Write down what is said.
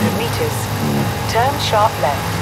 100 meters. Turn sharp left.